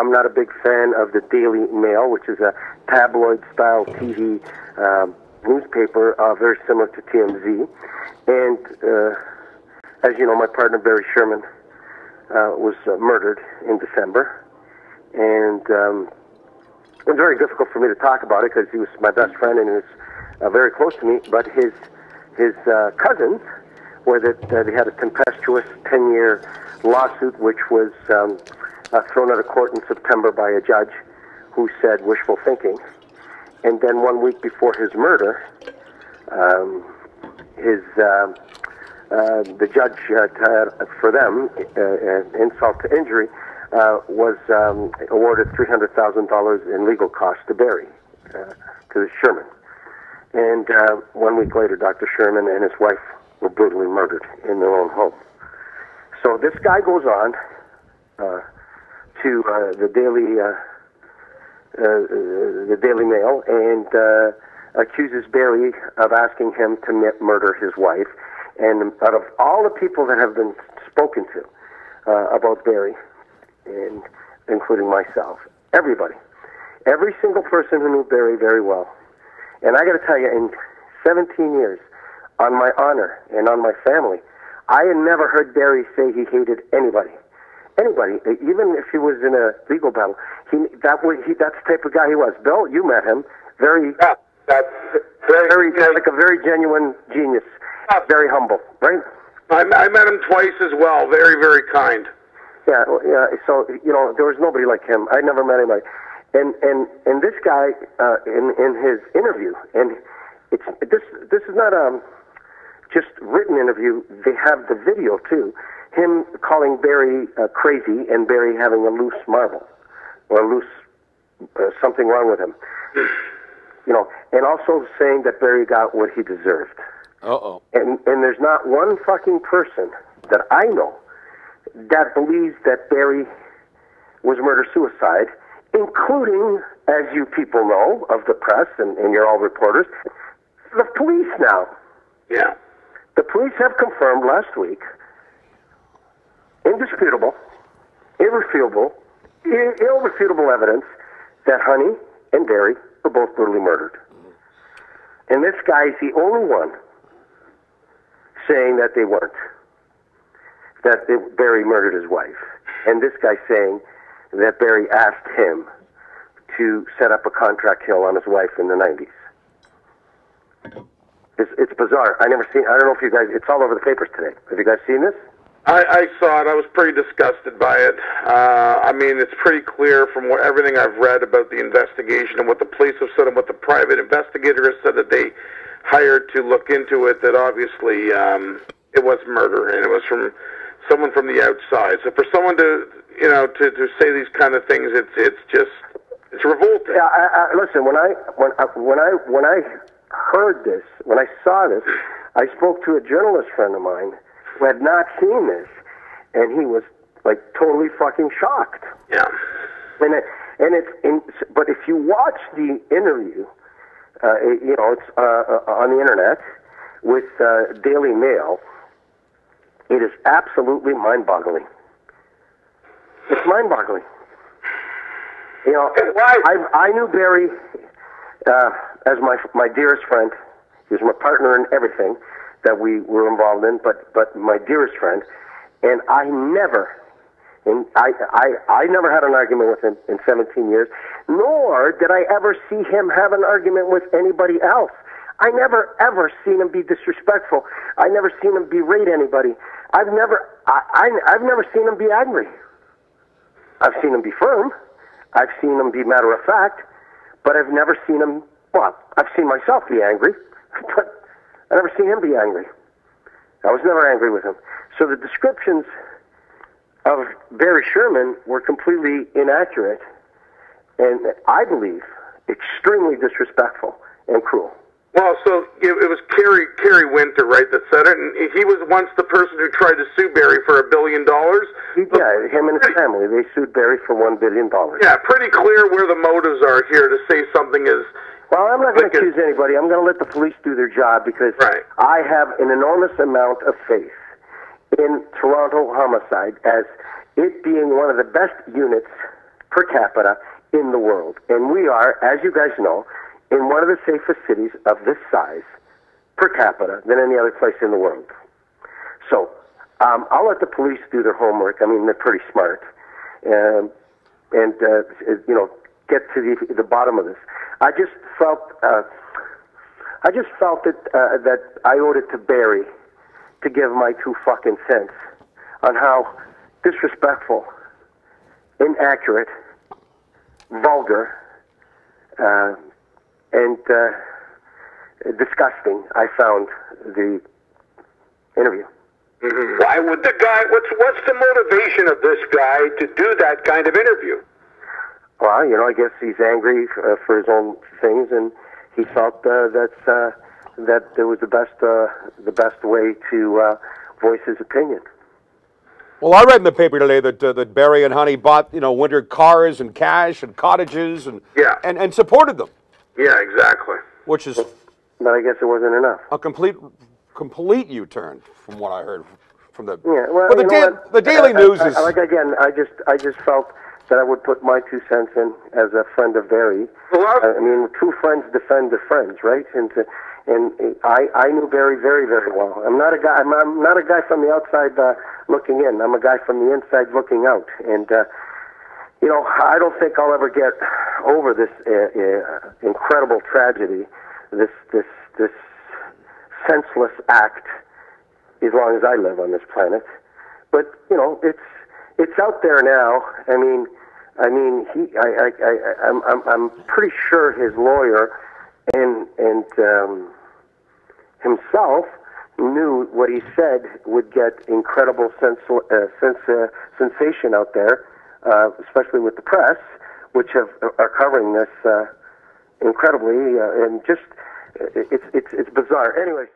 I'm not a big fan of the Daily Mail, which is a tabloid-style TV um, newspaper, uh, very similar to TMZ. And uh, as you know, my partner Barry Sherman uh, was uh, murdered in December, and um, it was very difficult for me to talk about it because he was my best friend and he was uh, very close to me. But his his uh, cousins were that uh, they had a tempestuous 10-year lawsuit, which was um, uh, thrown out of court in September by a judge who said wishful thinking. And then one week before his murder, um, his uh, uh, the judge uh, for them, uh, uh, insult to injury, uh, was um, awarded three hundred thousand dollars in legal costs to Barry, uh, to Sherman. And uh, one week later, Dr. Sherman and his wife were brutally murdered in their own home. So this guy goes on uh, to uh, the Daily uh, uh, the Daily Mail and uh, accuses Barry of asking him to murder his wife. And out of all the people that have been spoken to uh, about Barry, and including myself, everybody, every single person who knew Barry very well, and I got to tell you, in 17 years, on my honor and on my family, I had never heard Barry say he hated anybody. Anybody, even if he was in a legal battle, he that was he that's the type of guy he was. Bill, you met him, very Yeah, that's very very. like a very genuine genius, very humble, right? I, I met him twice as well. Very, very kind. Yeah, yeah. So you know, there was nobody like him. I never met anybody. And and and this guy uh, in in his interview, and it's this this is not um just written interview. They have the video too. Him calling Barry uh, crazy and Barry having a loose marble or a loose uh, something wrong with him. You know, and also saying that Barry got what he deserved. Uh oh. And and there's not one fucking person that I know that believes that Barry was murder suicide, including, as you people know of the press and, and you're all reporters, the police now. Yeah. The police have confirmed last week, indisputable, irrefutable, irrefutable evidence that Honey and Barry were both brutally murdered. And this guy's the only one saying that they weren't, that Barry murdered his wife. And this guy saying that Barry asked him to set up a contract kill on his wife in the 90s. It's, it's bizarre. I never seen. I don't know if you guys. It's all over the papers today. Have you guys seen this? I, I saw it. I was pretty disgusted by it. Uh, I mean, it's pretty clear from what, everything I've read about the investigation and what the police have said and what the private investigator has said that they hired to look into it. That obviously um, it was murder and it was from someone from the outside. So for someone to you know to to say these kind of things, it's it's just it's revolting. Yeah. I, I, listen. When I when I, when I when I heard this, when I saw this, I spoke to a journalist friend of mine who had not seen this, and he was like totally fucking shocked. Yeah. And it, and it's in, but if you watch the interview, uh, it- you know it's uh, uh, on the internet with uh, Daily Mail. It is absolutely mind-boggling. It's mind-boggling. You know, Why? I I knew Barry uh, as my my dearest friend. He was my partner in everything that we were involved in, but but my dearest friend, and I never, and I I I never had an argument with him in 17 years, nor did I ever see him have an argument with anybody else. I never ever seen him be disrespectful. I never seen him berate anybody. I've never I, I I've never seen him be angry. I've seen him be firm. I've seen him be matter of fact, but I've never seen him. Well, I've seen myself be angry, but I never seen him be angry. I was never angry with him. So the descriptions of Barry Sherman were completely inaccurate, and I believe extremely disrespectful and cruel. Well, so it, it was Kerry Kerry Winter, right, that said it, and he was once the person who tried to sue Barry for a billion dollars. Yeah, him and his family, they sued Barry for one billion dollars. Yeah, pretty clear where the motives are here to say something is. Well, I'm not going to accuse anybody. I'm going to let the police do their job because Right. I have an enormous amount of faith in Toronto homicide as it being one of the best units per capita in the world. And we are, as you guys know, in one of the safest cities of this size per capita than any other place in the world. So um, I'll let the police do their homework. I mean, they're pretty smart. Um, and, uh, you know, get to the, the bottom of this. I just felt, uh, I just felt that, uh, that I owed it to Barry to give my two fucking cents on how disrespectful, inaccurate, vulgar, uh, and uh, disgusting I found the interview. Mm-hmm. Why would the guy? What's what's the motivation of this guy to do that kind of interview? Well, you know, I guess he's angry uh, for his own things, and he felt uh, that uh, that it was the best uh, the best way to uh, voice his opinion. Well, I read in the paper today that uh, that Barry and Honey bought you know winter cars and cash and cottages and Yeah. and, and supported them, Yeah, exactly. which is But I guess it wasn't enough. a complete complete U-turn from what I heard from the. Yeah, well, the, da- the Daily I- I- News I- is like again. I just I just felt that I would put my two cents in as a friend of Barry. Well, I- mean, two friends defend their friends, right? And to, and I I knew Barry very very well. I'm not a guy. I'm, I'm not a guy from the outside uh, looking in. I'm a guy from the inside looking out. And uh, you know, I don't think I'll ever get over this uh, uh, incredible tragedy, this this this senseless act, as long as I live on this planet. But you know, it's it's out there now. I mean, I mean, he, I, I, I, I'm, I'm, I'm pretty sure his lawyer and and um, himself knew what he said would get incredible sens- uh, sens- uh, sensation out there, uh, especially with the press, which have are covering this uh, incredibly uh, and just it's it's it's bizarre. Anyways.